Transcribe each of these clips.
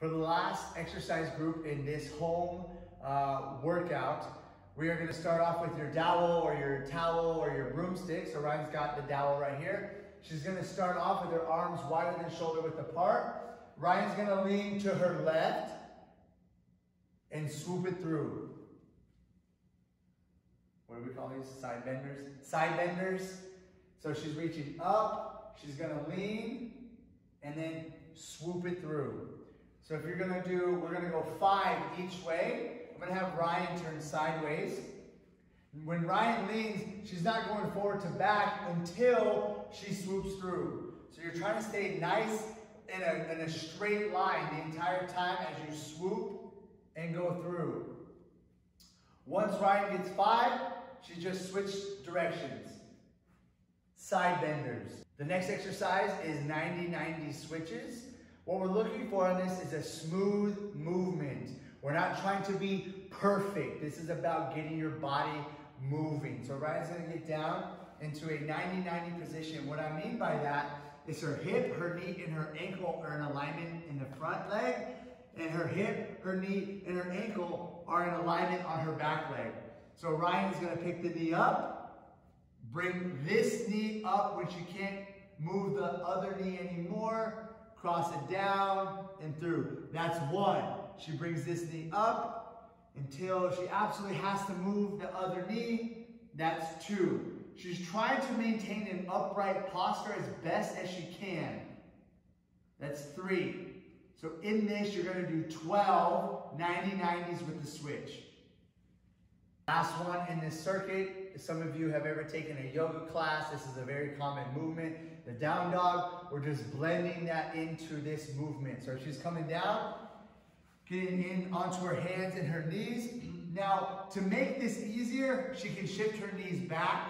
For the last exercise group in this home uh, workout, we are gonna start off with your dowel or your towel or your broomstick. So Ryan's got the dowel right here. She's gonna start off with her arms wider than shoulder width apart. Ryan's gonna lean to her left and swoop it through. What do we call these? Side benders? Side benders. So she's reaching up, she's gonna lean, and then swoop it through. So if you're gonna do, we're gonna go five each way. I'm gonna have Ryan turn sideways. When Ryan leans, she's not going forward to back until she swoops through. So you're trying to stay nice in a, in a straight line the entire time as you swoop and go through. Once Ryan gets five, she just switched directions. Side benders. The next exercise is 90-90 switches. What we're looking for on this is a smooth movement. We're not trying to be perfect. This is about getting your body moving. So Ryan's gonna get down into a 90-90 position. What I mean by that is her hip, her knee, and her ankle are in alignment in the front leg, and her hip, her knee, and her ankle are in alignment on her back leg. So Ryan's gonna pick the knee up, bring this knee up, which you can't move the other knee anymore, cross it down and through. That's one. She brings this knee up until she absolutely has to move the other knee. That's two. She's trying to maintain an upright posture as best as she can. That's three. So in this, you're gonna do 12 90-90s with the switch. Last one in this circuit, if some of you have ever taken a yoga class, this is a very common movement. The down dog, we're just blending that into this movement. So she's coming down, getting in onto her hands and her knees. Now, to make this easier, she can shift her knees back.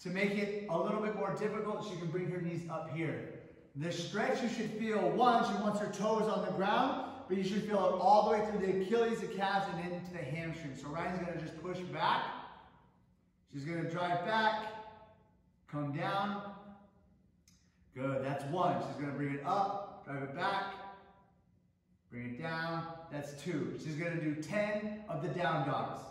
To make it a little bit more difficult, she can bring her knees up here. The stretch you should feel, one, she wants her toes on the ground, but you should feel it all the way through the Achilles, the calves, and into the hamstring. So Ryan's gonna just push back. She's gonna drive back, come down. Good, that's one. She's gonna bring it up, drive it back, bring it down. That's two. She's gonna do 10 of the down dogs.